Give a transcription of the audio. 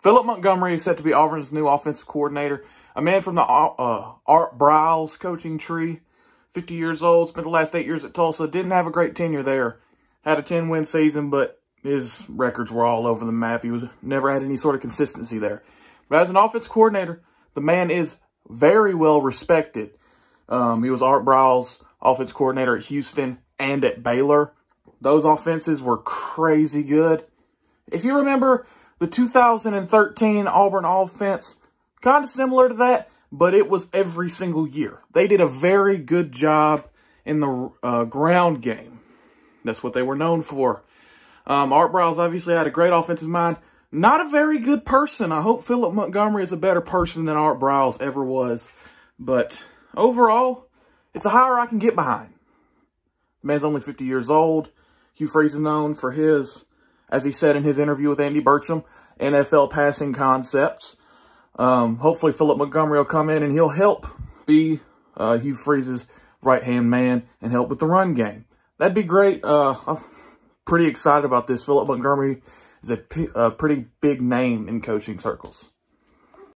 Philip Montgomery is set to be Auburn's new offensive coordinator. A man from the uh, Art Briles coaching tree. 50 years old, spent the last eight years at Tulsa. Didn't have a great tenure there. Had a 10-win season, but his records were all over the map. He was never had any sort of consistency there. But as an offense coordinator, the man is very well respected. Um, he was Art Briles' offense coordinator at Houston and at Baylor. Those offenses were crazy good. If you remember the 2013 Auburn offense, kind of similar to that, but it was every single year. They did a very good job in the uh, ground game. That's what they were known for. Um, Art Briles obviously had a great offensive mind. Not a very good person. I hope Philip Montgomery is a better person than Art Briles ever was. But overall, it's a hire I can get behind. The man's only 50 years old. Hugh Freeze is known for his, as he said in his interview with Andy Burcham, NFL passing concepts. Um, hopefully Philip Montgomery will come in and he'll help be uh, Hugh Freeze's right-hand man and help with the run game. That'd be great. Uh, I'm pretty excited about this. Philip Montgomery is a, a pretty big name in coaching circles.